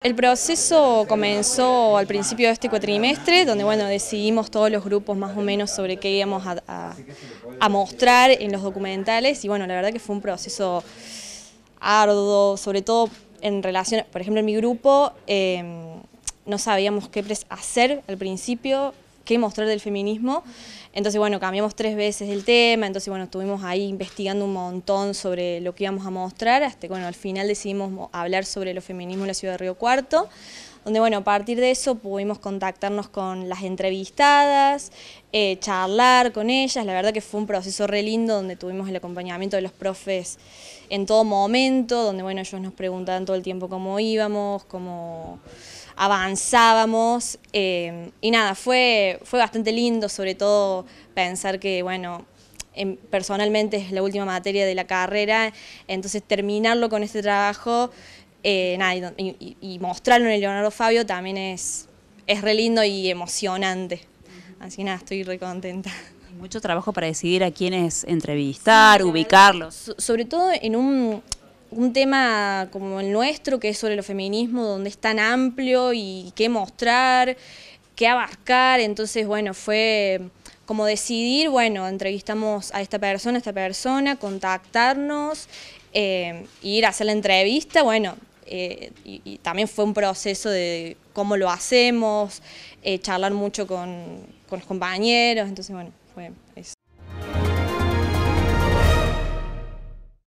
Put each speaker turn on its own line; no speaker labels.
El proceso comenzó al principio de este cuatrimestre, donde bueno, decidimos todos los grupos más o menos sobre qué íbamos a, mostrar en los documentales. Y bueno, la verdad que fue un proceso arduo, sobre todo en relación, por ejemplo en mi grupo em, no sabíamos qué hacer al principio, qué mostrar del feminismo, entonces bueno, cambiamos tres veces el tema, entonces bueno, estuvimos ahí investigando un montón sobre lo que íbamos a mostrar, hasta bueno, al final decidimos hablar sobre los feminismos en la ciudad de Río Cuarto, donde bueno, a partir de eso pudimos contactarnos con las entrevistadas, eh, charlar con ellas, la verdad que fue un proceso re lindo donde tuvimos el acompañamiento de los profes en todo momento, donde bueno, ellos nos preguntaban todo el tiempo cómo íbamos, cómo avanzábamos. Eh, y nada, fue, fue bastante lindo, sobre todo pensar que, bueno, personalmente es la última materia de la carrera, entonces terminarlo con este trabajo eh, y, mostrarlo en el Leonardo Fabio también es, es re lindo y emocionante. Así que nada, estoy re contenta.
Mucho trabajo para decidir a quiénes entrevistar, ubicarlos.
sobre todo en un, un tema como el nuestro, que es sobre el feminismo, donde es tan amplio y qué mostrar, qué abarcar, entonces bueno, fue como decidir, bueno, entrevistamos a esta persona, a esta persona, contactarnos, eh, ir a hacer la entrevista, bueno, eh, y, también fue un proceso de cómo lo hacemos, eh, charlar mucho con, con los compañeros, entonces bueno, fue eso.